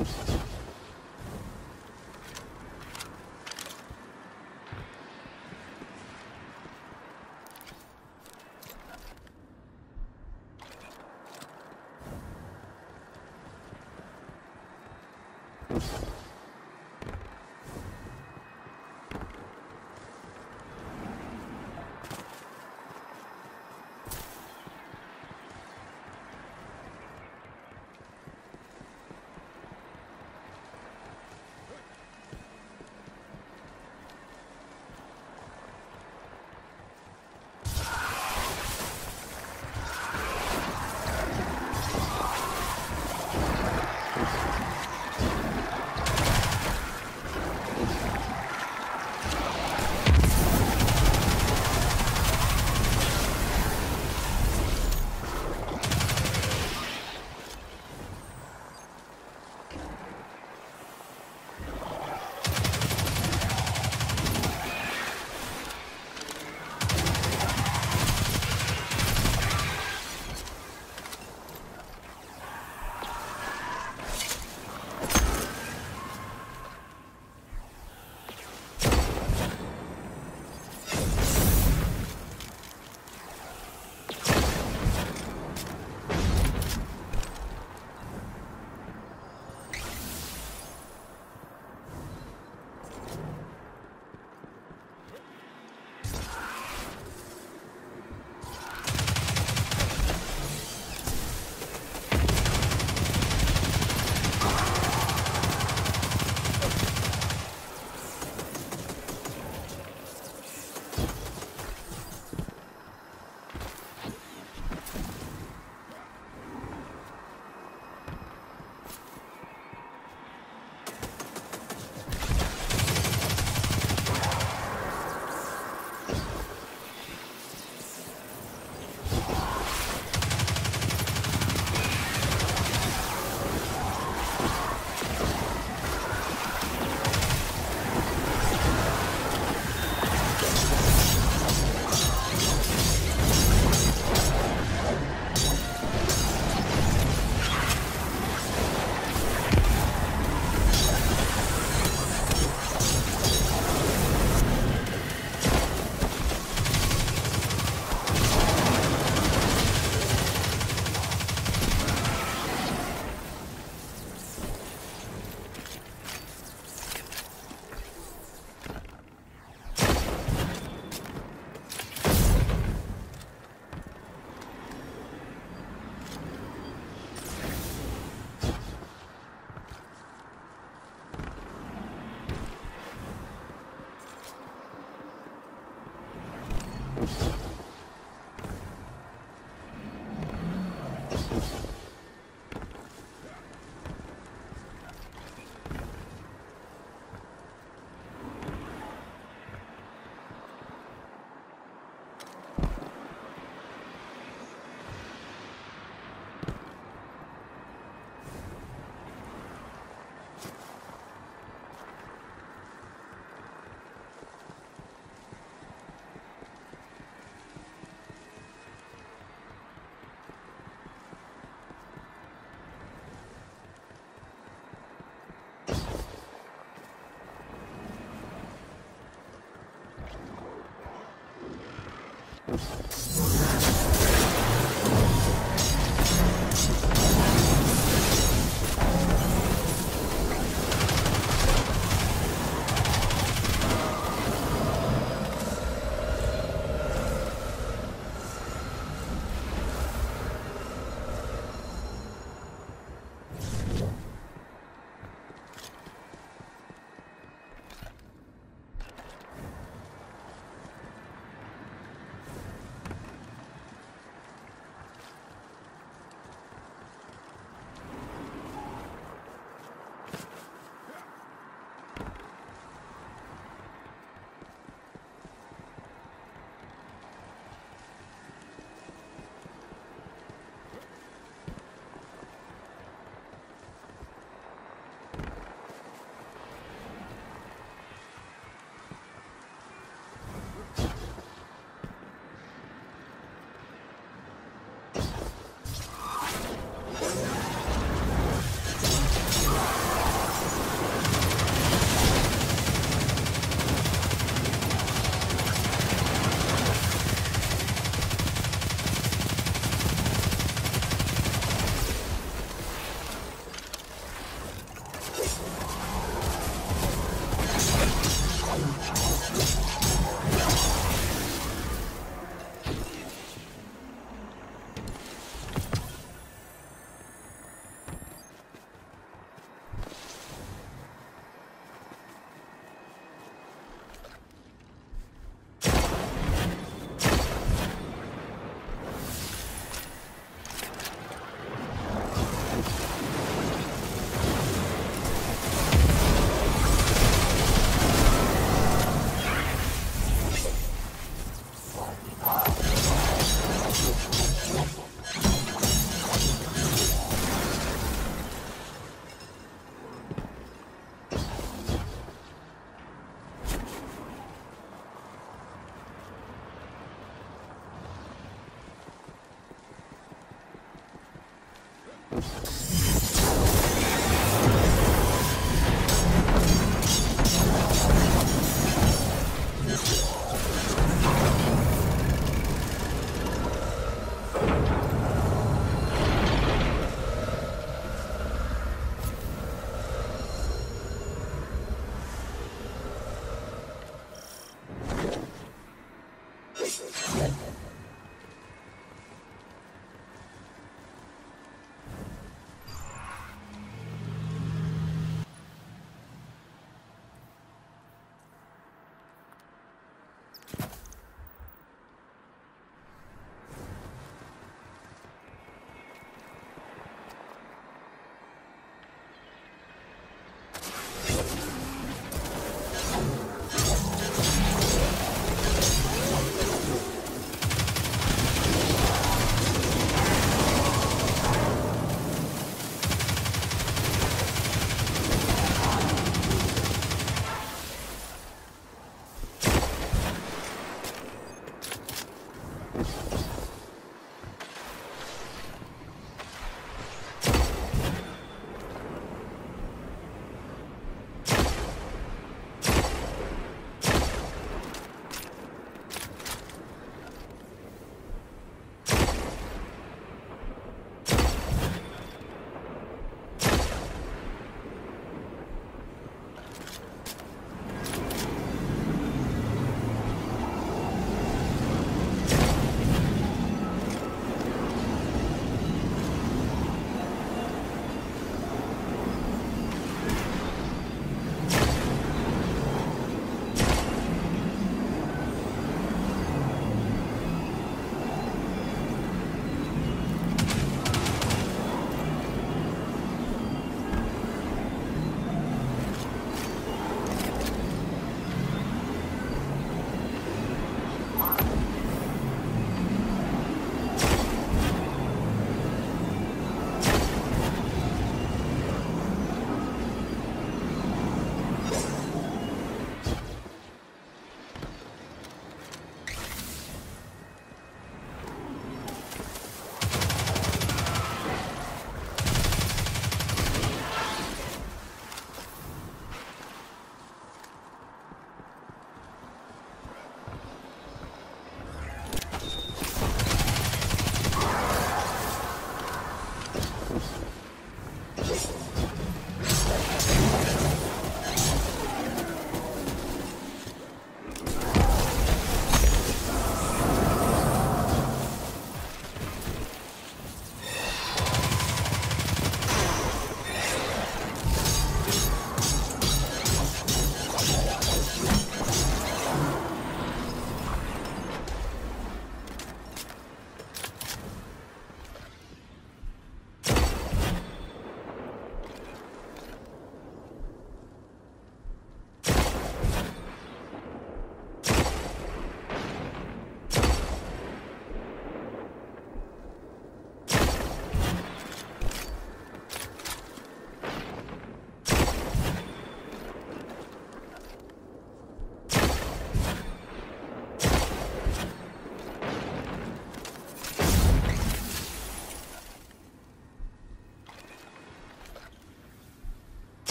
просто.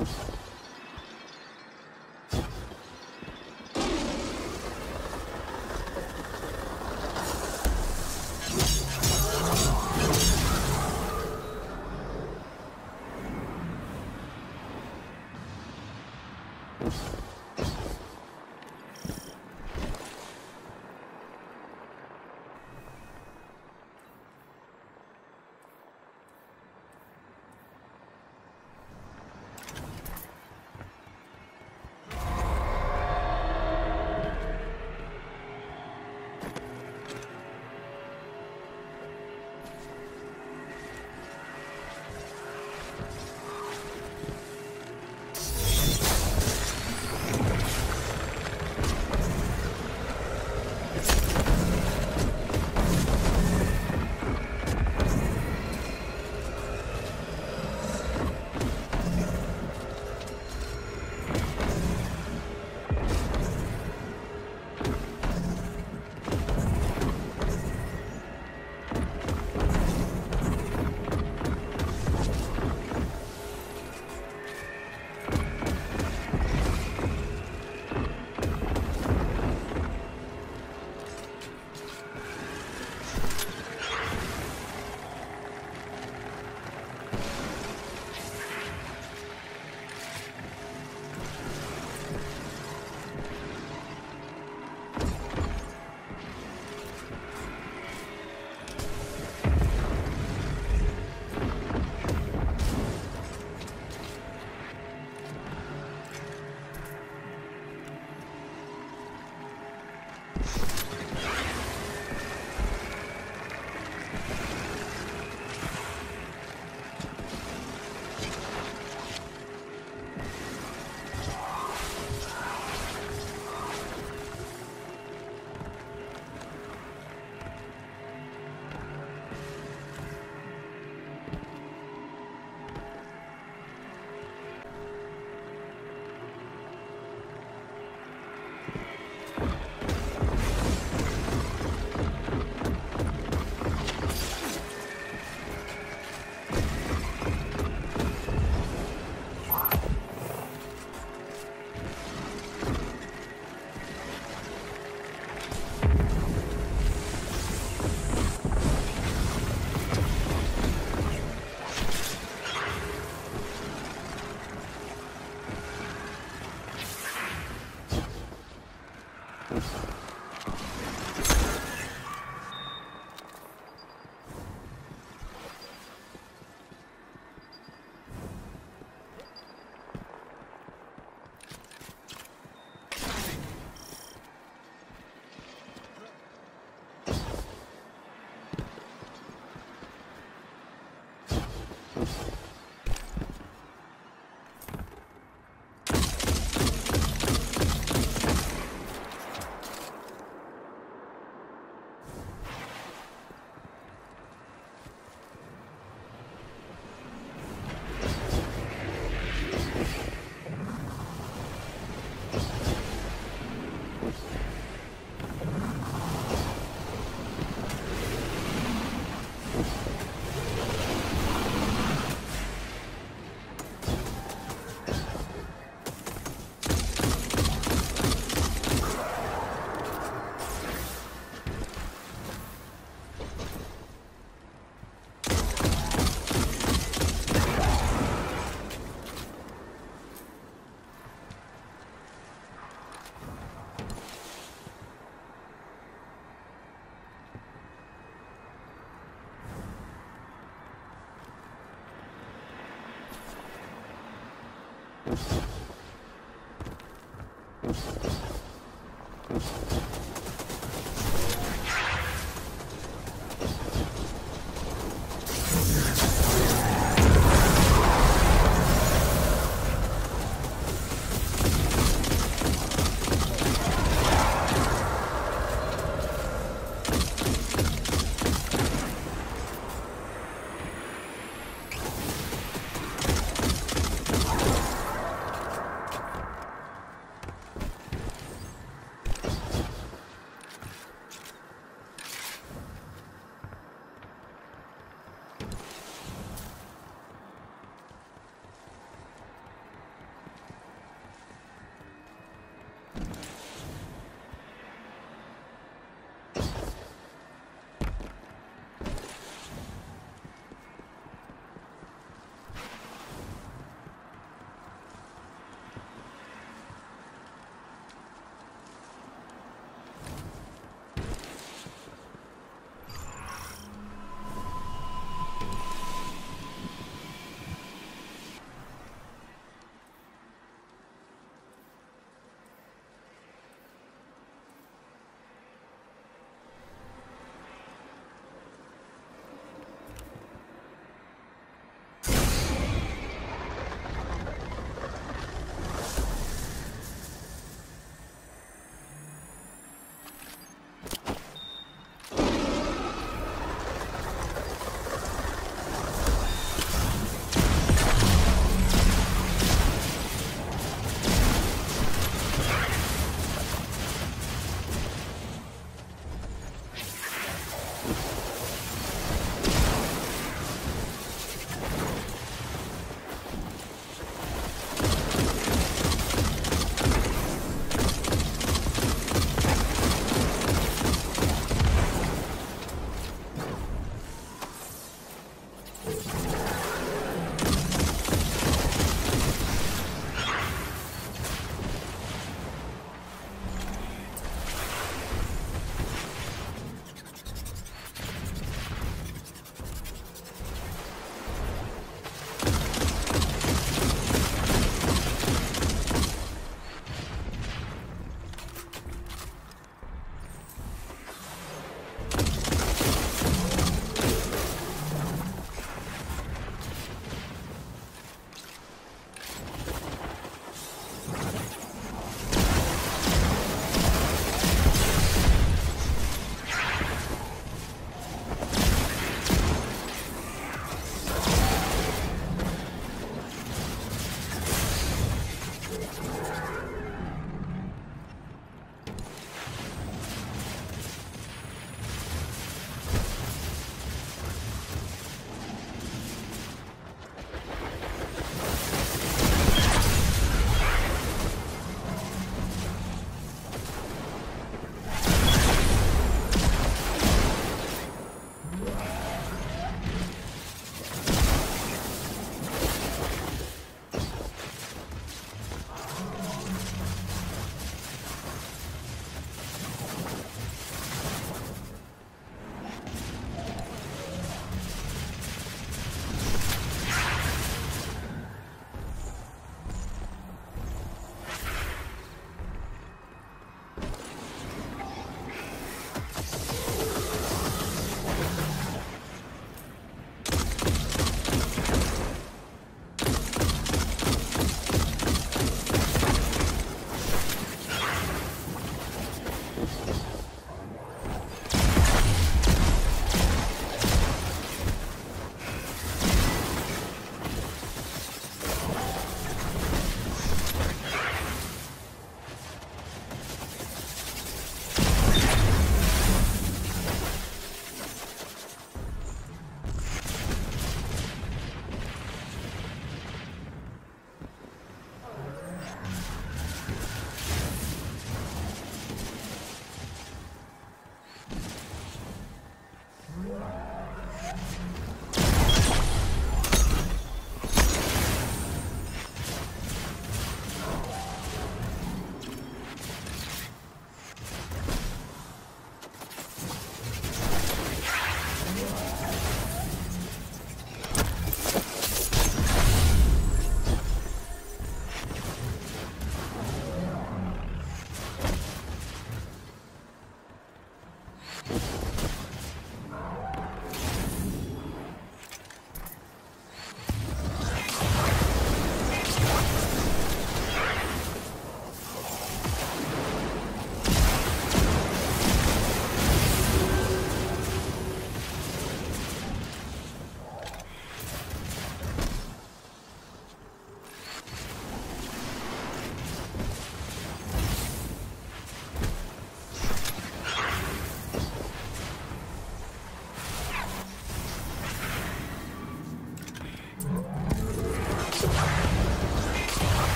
Oops.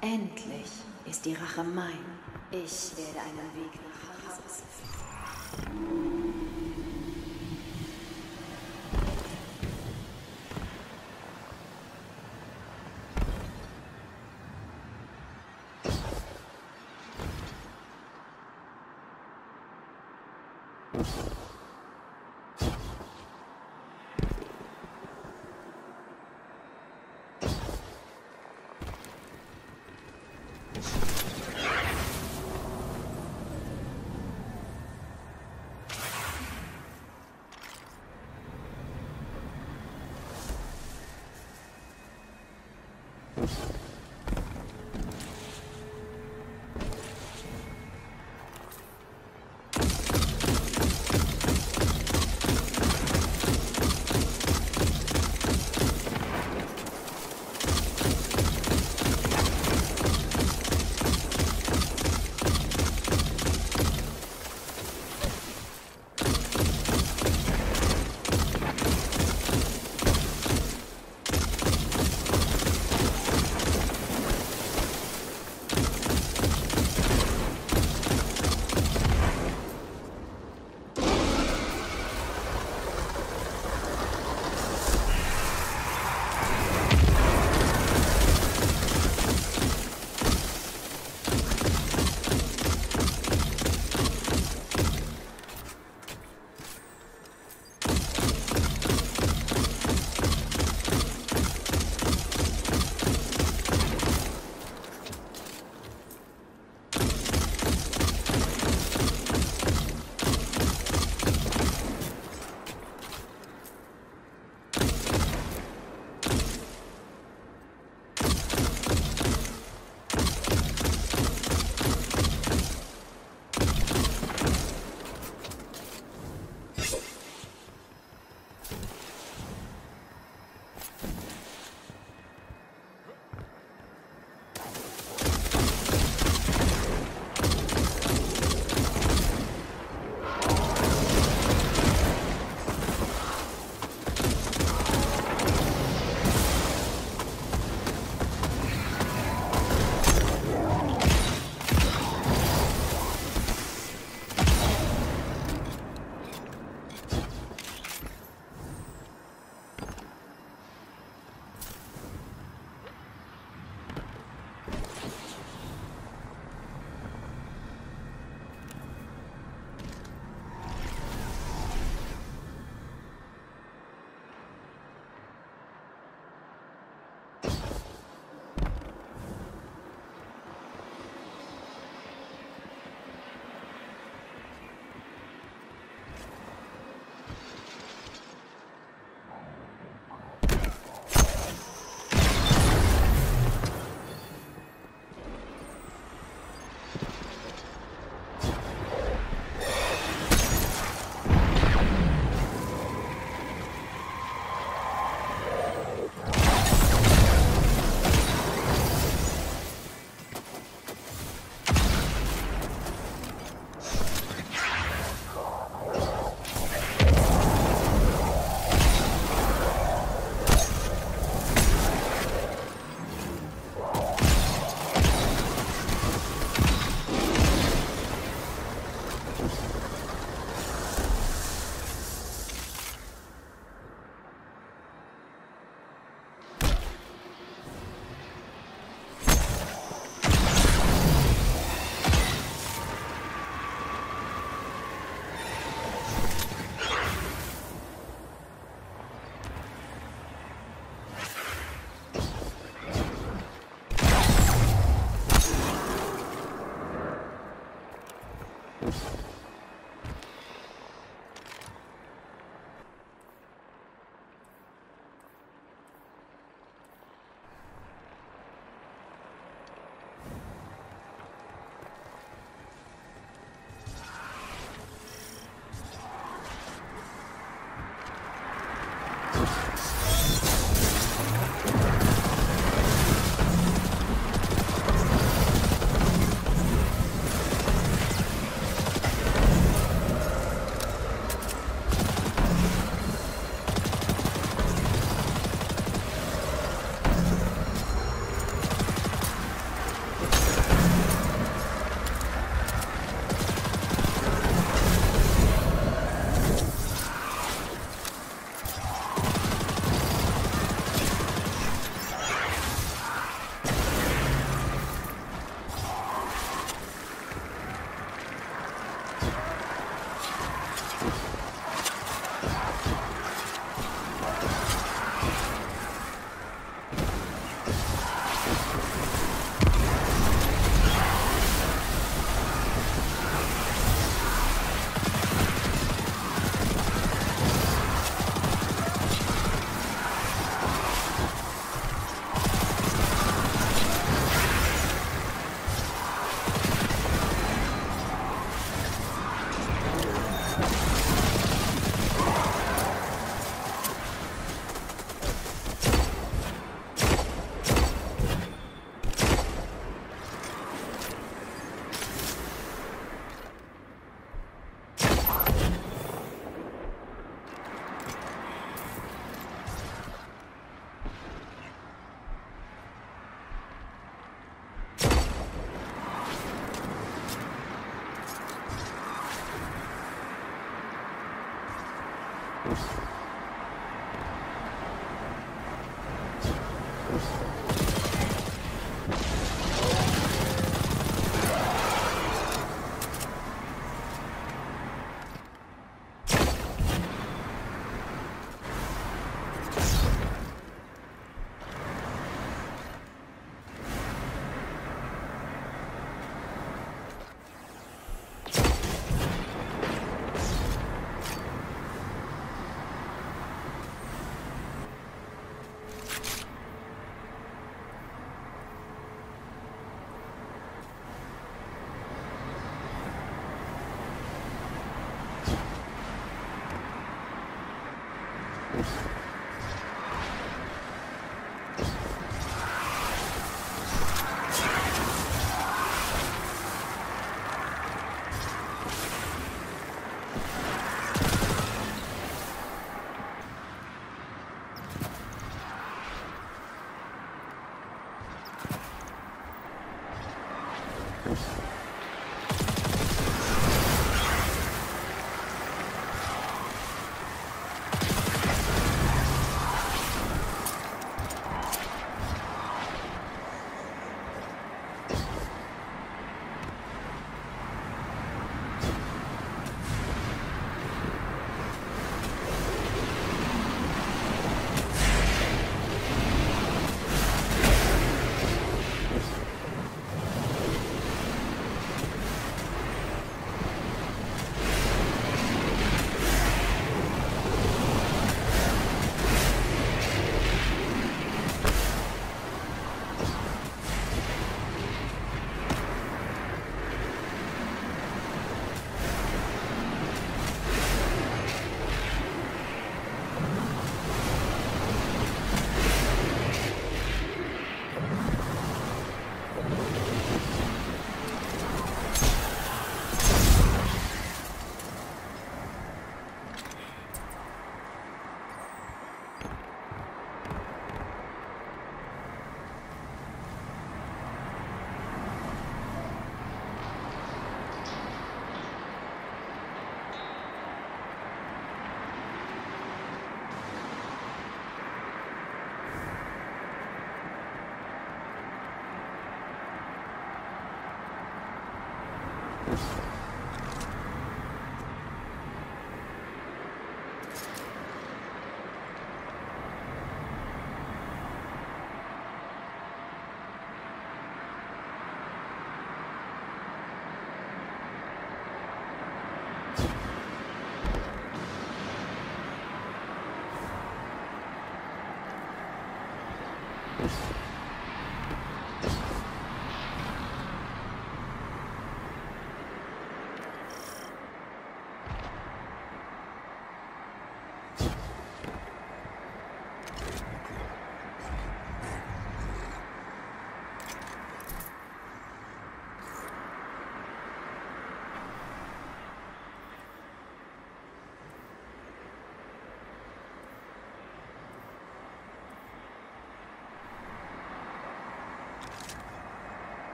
Endlich ist die Rache mein. Ich werde einen Weg nach Hause finden.